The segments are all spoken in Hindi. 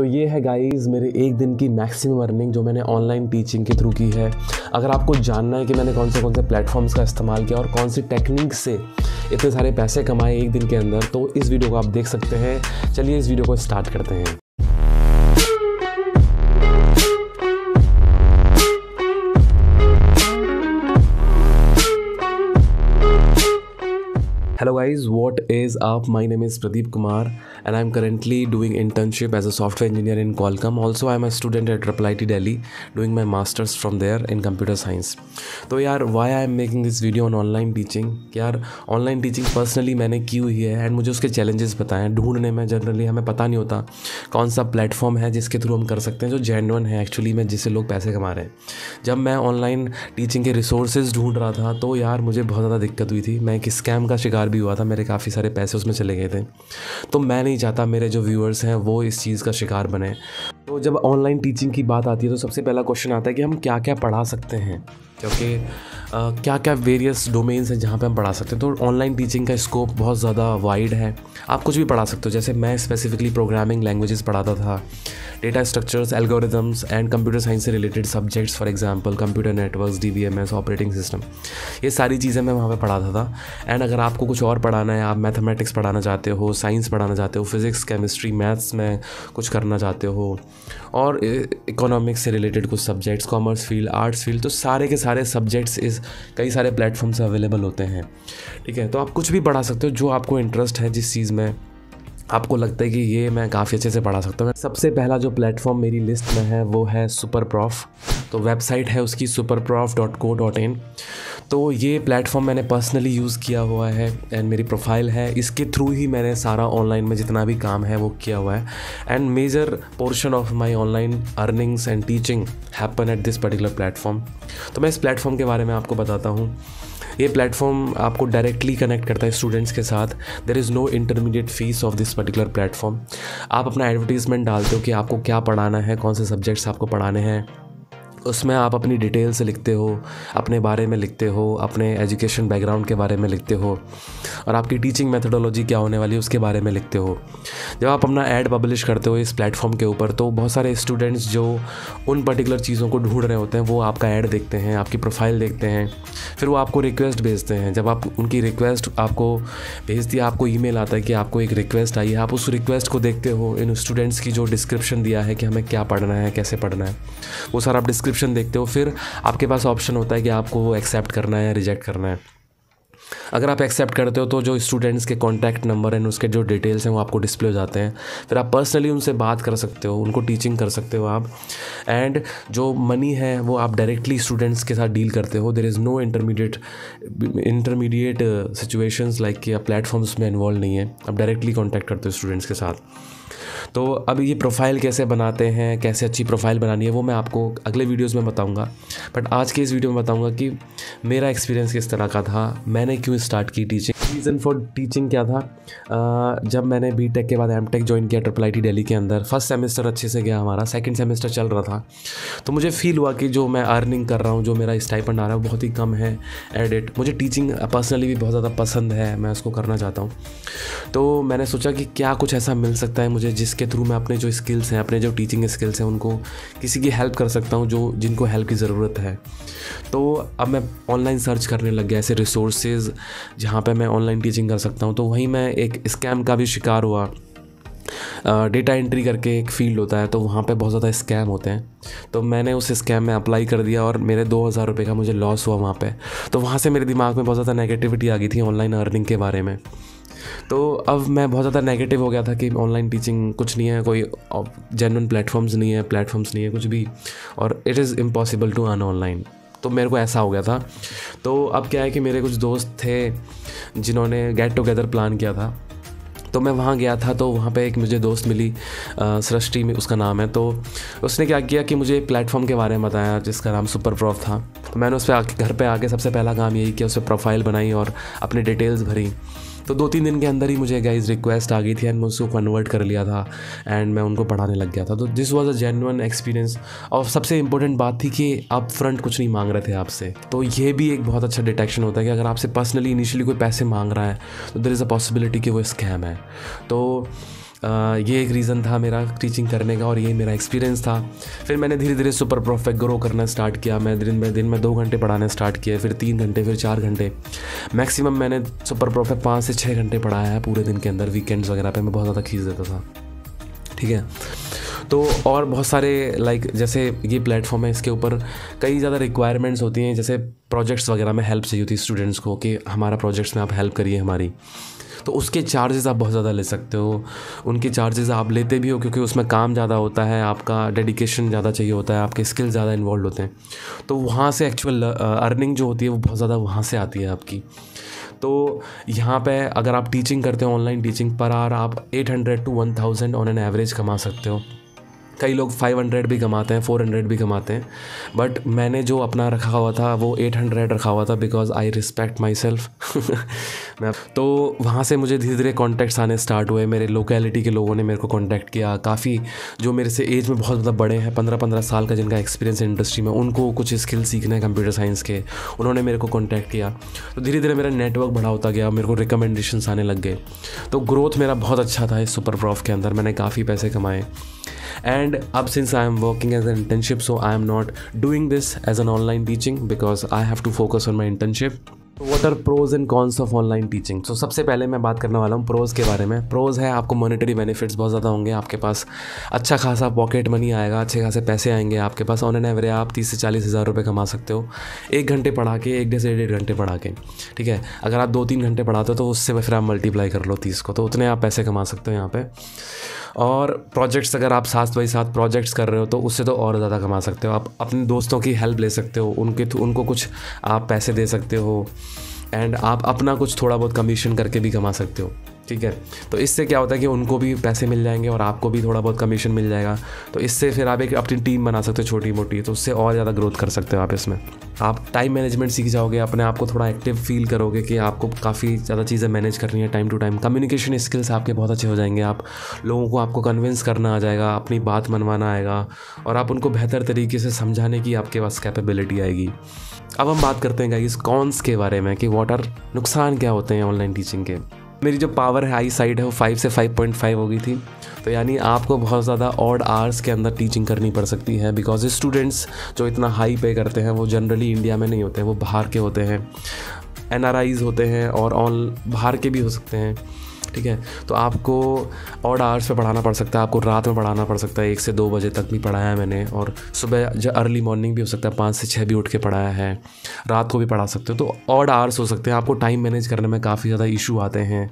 तो ये है गाइस मेरे एक दिन की मैक्सिमम अर्निंग जो मैंने ऑनलाइन टीचिंग के थ्रू की है। अगर आपको जानना है कि मैंने कौन से कौन से प्लेटफॉर्म्स का इस्तेमाल किया और कौन सी टेक्निक से इतने सारे पैसे कमाए एक दिन के अंदर तो इस वीडियो को आप देख सकते हैं। चलिए इस वीडियो को स्टार्ट करते हैं। Hello guys, what is up? My name is Pradeep Kumar. And I'm currently doing internship as a software engineer in Qualcomm. Also, I'm a student at Triple IT Delhi doing my masters from there in computer science. तो यार why I am making this video on online teaching? यार ऑनलाइन टीचिंग पर्सनली मैंने की हुई है? एंड मुझे उसके चैलेंजेस बताए। हैं ढूँढने में जनरली हमें पता नहीं होता कौन सा प्लेटफॉर्म है जिसके थ्रू हम कर सकते हैं जो जेनवन है एक्चुअली में जिससे लोग पैसे कमा रहे हैं। जब मैं ऑनलाइन टीचिंग के रिसोर्सेज ढूंढ रहा था तो यार मुझे बहुत ज़्यादा दिक्कत हुई थी। मैं एक स्कैम का शिकार भी हुआ था। मेरे काफ़ी सारे पैसे उसमें चले गए थे। तो मैं नहीं चाहता मेरे जो व्यूअर्स हैं, वो इस चीज़ का शिकार बने। तो जब ऑनलाइन टीचिंग की बात आती है तो सबसे पहला क्वेश्चन आता है कि हम क्या क्या पढ़ा सकते हैं? क्योंकि क्या क्या वेरियस डोमेन्स हैं जहाँ पे हम पढ़ा सकते हैं। तो ऑनलाइन टीचिंग का स्कोप बहुत ज़्यादा वाइड है। आप कुछ भी पढ़ा सकते हो। जैसे मैं स्पेसिफिकली प्रोग्रामिंग लैंग्वेजेस पढ़ाता था। Data structures algorithms and computer science से related subjects for example computer networks D V M S operating system ये सारी चीज़ें मैं वहाँ पे पढ़ाता था। एंड अगर आपको कुछ और पढ़ाना है, आप मैथमेटिक्स पढ़ाना चाहते हो साइंस पढ़ाना चाहते हो फिज़िक्स केमिस्ट्री मैथ्स में कुछ करना चाहते हो, और इकोनॉमिक्स से रिलेटेड कुछ subjects commerce field arts field तो सारे के सारे सब्जेक्ट्स इस कई सारे प्लेटफॉर्म्स अवेलेबल होते हैं। ठीक है तो आप कुछ भी पढ़ा सकते हो जो आपको इंटरेस्ट है जिस चीज़ में। आपको लगता है कि ये मैं काफ़ी अच्छे से पढ़ा सकता हूँ। सबसे पहला जो प्लेटफॉर्म मेरी लिस्ट में है वो है सुपर प्रॉफ तो वेबसाइट है उसकी super prof dot co dot in तो ये प्लेटफॉर्म मैंने पर्सनली यूज़ किया हुआ है एंड मेरी प्रोफ़ाइल है। इसके थ्रू ही मैंने सारा ऑनलाइन में जितना भी काम है वो किया हुआ है। And major portion of my online earnings and teaching happen at this particular platform तो मैं इस प्लेटफॉर्म के बारे में आपको बताता हूँ। ये प्लेटफॉर्म आपको डायरेक्टली कनेक्ट करता है स्टूडेंट्स के साथ। There is no intermediate fees of this particular platform आप अपना एडवर्टीज़मेंट डालते हो कि आपको क्या पढ़ाना है, कौन से सब्जेक्ट्स आपको पढ़ाने हैं। उसमें आप अपनी डिटेल्स लिखते हो, अपने बारे में लिखते हो, अपने एजुकेशन बैकग्राउंड के बारे में लिखते हो, और आपकी टीचिंग मेथडोलॉजी क्या होने वाली है उसके बारे में लिखते हो। जब आप अपना ऐड पब्लिश करते हो इस प्लेटफॉर्म के ऊपर तो बहुत सारे स्टूडेंट्स जो उन पर्टिकुलर चीज़ों को ढूंढ रहे होते हैं, वो आपका ऐड देखते हैं, आपकी प्रोफ़ाइल देखते हैं, फिर वो आपको रिक्वेस्ट भेजते हैं। जब आप, उनकी रिक्वेस्ट आपको भेज दिया, आपको ईमेल आता है कि आपको एक रिक्वेस्ट आई है, आप उस रिक्वेस्ट को देखते हो, इन स्टूडेंट्स की जो डिस्क्रिप्शन दिया है कि हमें क्या पढ़ना है, कैसे पढ़ना है, वो सारा आप डिस्क्रिप्शन देखते हो, फिर आपके पास ऑप्शन होता है कि आपको वो एक्सेप्ट करना है या रिजेक्ट करना है। अगर आप एक्सेप्ट करते हो तो जो स्टूडेंट्स के कॉन्टैक्ट नंबर हैं उसके जो डिटेल्स हैं वो आपको डिस्प्ले हो जाते हैं। फिर आप पर्सनली उनसे बात कर सकते हो, उनको टीचिंग कर सकते हो आप। एंड जो मनी है, वो आप डायरेक्टली स्टूडेंट्स के साथ डील करते हो। There is no intermediate intermediate situations like कि आप प्लेटफॉर्म्स में इन्वॉल्व नहीं है। आप डायरेक्टली कॉन्टैक्ट करते हो स्टूडेंट्स के साथ। तो अब ये प्रोफ़ाइल कैसे बनाते हैं, कैसे अच्छी प्रोफ़ाइल बनानी है, वो मैं आपको अगले वीडियोज़ में बताऊँगा। बट आज के इस वीडियो में बताऊँगा कि मेरा एक्सपीरियंस किस तरह का था, मैंने क्यों स्टार्ट की टीचिंग रीज़न फॉर टीचिंग क्या था? जब मैंने बी के बाद एम टेक ज्वाइन किया ट्रिपल आई दिल्ली के अंदर फ़र्स्ट सेमेस्टर अच्छे से गया हमारा सेकेंड सेमेस्टर चल रहा था। तो मुझे फील हुआ कि जो मैं अर्निंग कर रहा हूँ, जो मेरा स्टाइपंड आ रहा है, वो बहुत ही कम है एडिट मुझे टीचिंग पर्सनली भी बहुत ज़्यादा पसंद है, मैं उसको करना चाहता हूँ। तो मैंने सोचा कि क्या कुछ ऐसा मिल सकता है मुझे जिसके थ्रू मैं अपने जो स्किल्स हैं, अपने जो टीचिंग स्किल्स हैं, उनको किसी की हेल्प कर सकता हूँ जो जिनको हेल्प की ज़रूरत है। तो अब मैं ऑनलाइन सर्च करने लग गया, ऐसे रिसोर्सेज जहाँ पर मैं ऑनलाइन टीचिंग कर सकता हूँ। तो वहीं मैं एक स्कैम का भी शिकार हुआ। डेटा एंट्री करके एक फ़ील्ड होता है तो वहाँ पे बहुत ज़्यादा स्कैम होते हैं। तो मैंने उस स्कैम में अप्लाई कर दिया और मेरे दो हज़ार रुपये का मुझे लॉस हुआ वहाँ पे। तो वहाँ से मेरे दिमाग में बहुत ज़्यादा नेगेटिविटी आ गई थी ऑनलाइन अर्निंग के बारे में। तो अब मैं बहुत ज़्यादा नेगेटिव हो गया था कि ऑनलाइन टीचिंग कुछ नहीं है, कोई जेनवन प्लेटफॉर्म्स नहीं है प्लेटफॉर्म्स नहीं है, कुछ भी। और it is impossible to earn online तो मेरे को ऐसा हो गया था। तो अब क्या है कि मेरे कुछ दोस्त थे जिन्होंने गेट टुगेदर प्लान किया था। तो मैं वहाँ गया था तो वहाँ पे एक मुझे दोस्त मिली सृष्टि में, उसका नाम है। तो उसने क्या किया कि मुझे एक प्लेटफॉर्म के बारे में बताया, जिसका नाम सुपर प्रॉफ था। तो मैंने उस पर घर पे आके सबसे पहला काम यही किया उस पर प्रोफ़ाइल बनाई और अपनी डिटेल्स भरी। तो दो तीन दिन के अंदर ही मुझे गाइज़ रिक्वेस्ट आ गई थी एंड मैं उसको कन्वर्ट कर लिया था एंड मैं उनको पढ़ाने लग गया था। तो this was a genuine experience और सबसे इंपॉर्टेंट बात थी कि आप फ्रंट कुछ नहीं मांग रहे थे आपसे। तो ये भी एक बहुत अच्छा डिटेक्शन होता है कि अगर आपसे पर्सनली इनिशियली कोई पैसे मांग रहा है तो देर इज़ अ पॉसिबिलिटी कि वो स्कैम है। तो ये एक रीज़न था मेरा टीचिंग करने का और ये मेरा एक्सपीरियंस था। फिर मैंने धीरे धीरे सुपर परफेक्ट ग्रो करना स्टार्ट किया। मैं दिन में दिन में दो घंटे पढ़ाना स्टार्ट किया फिर तीन घंटे, फिर चार घंटे। मैक्सिमम मैंने सुपर परफेक्ट पाँच से छः घंटे पढ़ाया है पूरे दिन के अंदर वीकेंड्स वगैरह पर मैं बहुत ज़्यादा खींच देता था। ठीक है? तो और बहुत सारे लाइक जैसे ये प्लेटफॉर्म है, इसके ऊपर कई ज़्यादा रिक्वायरमेंट्स होती हैं। जैसे प्रोजेक्ट्स वगैरह में हेल्प चाहिए होती स्टूडेंट्स को कि हमारा प्रोजेक्ट्स में आप हेल्प करिए हमारी। तो उसके चार्जेस आप बहुत ज़्यादा ले सकते हो। उनके चार्जेस आप लेते भी हो क्योंकि उसमें काम ज़्यादा होता है, आपका डेडिकेशन ज़्यादा चाहिए होता है, आपके स्किल ज़्यादा इन्वॉल्व होते हैं। तो वहाँ से एक्चुअल अर्निंग जो होती है वो बहुत ज़्यादा वहाँ से आती है आपकी। तो यहाँ पे अगर आप टीचिंग करते हो ऑनलाइन टीचिंग पर आर आप 800 टू 1000 ऑन एन एवरेज कमा सकते हो। कई लोग 500 भी कमाते हैं 400 भी कमाते हैं बट मैंने जो अपना रखा हुआ था, वो 800 रखा हुआ था because I respect myself तो वहाँ से मुझे धीरे धीरे कॉन्टैक्ट्स आने स्टार्ट हुए, मेरे लोकेलिटी के लोगों ने मेरे को कॉन्टैक्ट किया, काफ़ी जो मेरे से एज में बहुत ज़्यादा बड़े हैं पंद्रह पंद्रह साल का जिनका एक्सपीरियंस इंडस्ट्री में, उनको कुछ स्किल सीखना है कंप्यूटर साइंस के, उन्होंने मेरे को कॉन्टैक्ट किया। तो धीरे धीरे मेरा नेटवर्क बढ़ा होता गया, मेरे को रिकमेंडेशन आने लग गए। तो ग्रोथ मेरा बहुत अच्छा था इस सुपर प्रॉफ के अंदर, मैंने काफ़ी पैसे कमाए। And up since i am working as an internship so i am not doing this as an online teaching because i have to focus on my internship what are pros and cons of online teaching so सबसे पहले मैं बात करने वाला हूँ प्रोज के बारे में। प्रोज है, आपको मॉनिटरी बेनिफिट्स बहुत ज़्यादा होंगे, आपके पास अच्छा खासा पॉकेट मनी आएगा, अच्छे खासे पैसे आएँगे आपके पास। ऑन एन एवरेज आप तीस से चालीस हज़ार रुपये कमा सकते हो, एक घंटे पढ़ा के, एक डेढ़ से डेढ़ घंटे पढ़ा के, ठीक है? अगर आप दो तीन घंटे पढ़ाते हो तो उससे फिर आप मल्टीप्लाई कर लो तीस को तो उतने आप पैसे कमा सकते हो यहाँ पर और प्रोजेक्ट्स अगर आप साथ बाई साथ प्रोजेक्ट्स कर रहे हो तो उससे तो और ज़्यादा कमा सकते हो। आप अपने दोस्तों की हेल्प ले सकते हो, उनके उनको कुछ आप पैसे दे सकते हो एंड आप अपना कुछ थोड़ा बहुत कमीशन करके भी कमा सकते हो। ठीक है? तो इससे क्या होता है कि उनको भी पैसे मिल जाएँगे और आपको भी थोड़ा बहुत कमीशन मिल जाएगा। तो इससे फिर आप एक अपनी टीम बना सकते हो छोटी मोटी तो उससे और ज़्यादा ग्रोथ कर सकते हो आप इसमें। आप टाइम मैनेजमेंट सीख जाओगे, अपने आप को थोड़ा एक्टिव फील करोगे कि आपको काफ़ी ज़्यादा चीज़ें मैनेज करनी है time to time communication skills आपके बहुत अच्छे हो जाएँगे। आप लोगों को आपको कन्विंस करना आ जाएगा, अपनी बात मनवाना आएगा और आप उनको बेहतर तरीके से समझाने की आपके पास कैपेबिलिटी आएगी। अब हम बात करते हैं गाइस कॉन्स के बारे में कि वॉट आर नुकसान क्या होते हैं ऑनलाइन टीचिंग के। मेरी जो पावर है हाई साइड है, वो फाइव से फाइव पॉइंट फाइव हो गई थी। तो यानी आपको बहुत ज़्यादा ऑड आवर्स के अंदर टीचिंग करनी पड़ सकती है बिकॉज़ स्टूडेंट्स जो इतना हाई पे करते हैं, वो जनरली इंडिया में नहीं होते, वो बाहर के होते हैं एन होते हैं और ऑन बाहर के भी हो सकते हैं। ठीक है? तो आपको ऑड आवर्स पे पढ़ाना पड़ सकता है, आपको रात में पढ़ाना पड़ सकता है, एक से दो बजे तक भी पढ़ाया है मैंने और सुबह जो अर्ली मॉर्निंग भी हो सकता है, पाँच से छः भी उठ के पढ़ाया है, रात को भी पढ़ा सकते हो तो ऑड आवर्स हो सकते हैं। आपको टाइम मैनेज करने में काफ़ी ज़्यादा इशू आते हैं।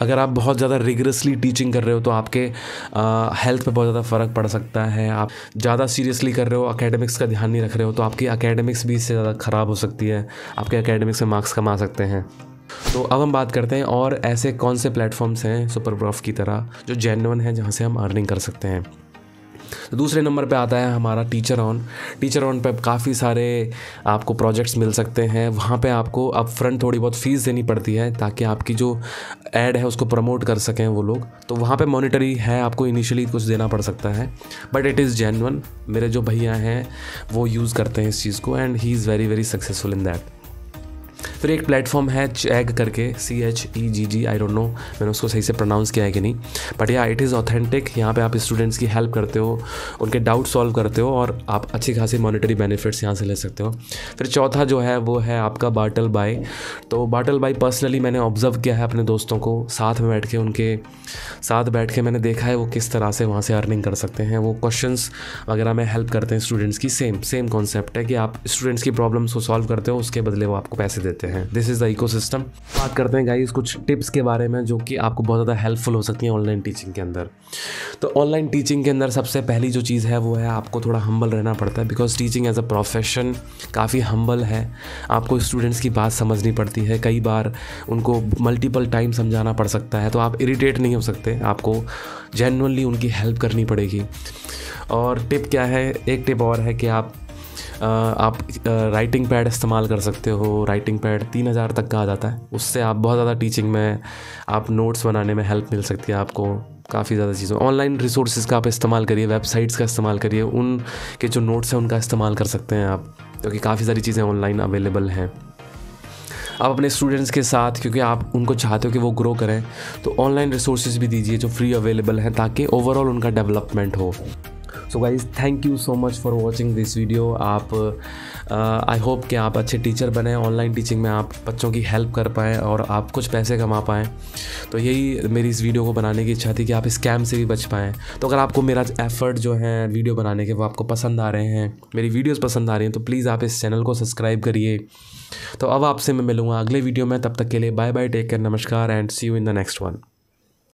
अगर आप बहुत ज़्यादा रिगरसली टीचिंग कर रहे हो तो आपके हेल्थ पे बहुत ज़्यादा फ़र्क पड़ सकता है। आप ज़्यादा सीरियसली कर रहे हो अकेडमिक्स का ध्यान नहीं रख रहे हो तो आपकी अकेडमिक्स भी इससे ज़्यादा ख़राब हो सकती है। आपके अकेडमिक्स में मार्क्स कमा सकते हैं। तो अब हम बात करते हैं और ऐसे कौन से प्लेटफॉर्म्स हैं सुपर प्रॉफ की तरह जो जेनवन है, जहाँ से हम अर्निंग कर सकते हैं। तो दूसरे नंबर पे आता है हमारा टीचर ऑन टीचर ऑन पे काफ़ी सारे आपको प्रोजेक्ट्स मिल सकते हैं। वहाँ पे आपको अप फ्रंट थोड़ी बहुत फ़ीस देनी पड़ती है ताकि आपकी जो ऐड है उसको प्रमोट कर सकें वो लोग। तो वहाँ पे मॉनिटरी है, आपको इनिशियली कुछ देना पड़ सकता है। बट इट इज़ जेनवन मेरे जो भैया हैं, वो यूज़ करते हैं इस चीज़ को and he is very very successful in that फिर एक प्लेटफॉर्म है चैग करके C H E G G I don't know मैंने उसको सही से प्रोनाउंस किया है कि नहीं. बट या इट इज़ ऑथेंटिक यहाँ पे आप स्टूडेंट्स की हेल्प करते हो, उनके डाउट सॉल्व करते हो और आप अच्छी खासी मॉनिटरी बेनिफिट्स यहाँ से ले सकते हो. फिर चौथा जो है, वो है आपका बाटल बाई तो बाटल बाई पर्सनली मैंने ऑब्ज़र्व किया है अपने दोस्तों को, साथ में बैठ के उनके, साथ बैठ के मैंने देखा है वो किस तरह से वहाँ से अर्निंग कर सकते हैं. वो क्वेश्चन वगैरह में हेल्प करते हैं स्टूडेंट्स की सेम सेम कॉन्सेप्ट है कि आप स्टूडेंट्स की प्रॉब्लम्स को सॉल्व करते हो, उसके बदले वो आपको पैसे देते हैं. दिस इज़ द इको बात करते हैं गाइस कुछ टिप्स के बारे में जो कि आपको बहुत ज़्यादा हेल्पफुल हो सकती हैं ऑनलाइन टीचिंग के अंदर। तो ऑनलाइन टीचिंग के अंदर सबसे पहली जो चीज़ है वो है आपको थोड़ा हम्बल रहना पड़ता है because teaching as a profession काफ़ी हम्बल है। आपको स्टूडेंट्स की बात समझनी पड़ती है। कई बार उनको मल्टीपल टाइम समझाना पड़ सकता है। तो आप इरीटेट नहीं हो सकते। आपको जेनवनली उनकी हेल्प करनी पड़ेगी। और टिप क्या है? एक टिप और है कि आप आप राइटिंग पैड इस्तेमाल कर सकते हो। राइटिंग पैड तीन हज़ार तक का आ जाता है। उससे आप बहुत ज़्यादा टीचिंग में, आप नोट्स बनाने में हेल्प मिल सकती है आपको काफ़ी ज़्यादा चीज़ों। ऑनलाइन रिसोर्सेज का आप इस्तेमाल करिए वेबसाइट्स का इस्तेमाल करिए उन के जो नोट्स हैं उनका इस्तेमाल कर सकते हैं आप, क्योंकि काफ़ी सारी चीज़ें ऑनलाइन अवेलेबल हैं। आप अपने स्टूडेंट्स के साथ, क्योंकि आप उनको चाहते हो कि वो ग्रो करें तो ऑनलाइन रिसोर्सेज भी दीजिए जो फ्री अवेलेबल हैं, ताकि ओवरऑल उनका डेवलपमेंट हो। So guys thank you so much for watching this video आप आई uh, होप कि आप अच्छे टीचर बने ऑनलाइन टीचिंग में आप बच्चों की हेल्प कर पाएँ और आप कुछ पैसे कमा पाएँ। तो यही मेरी इस वीडियो को बनाने की इच्छा थी कि आप स्कैम से भी बच पाएँ। तो अगर आपको मेरा एफर्ट जो है वीडियो बनाने के वो आपको पसंद आ रहे हैं मेरी वीडियोज़ पसंद आ रही हैं तो प्लीज़ आप इस चैनल को सब्सक्राइब करिए। तो अब आपसे मैं मिलूँगा अगले वीडियो में तब तक के लिए बाय बाय टेक केयर नमस्कार and see you in the next one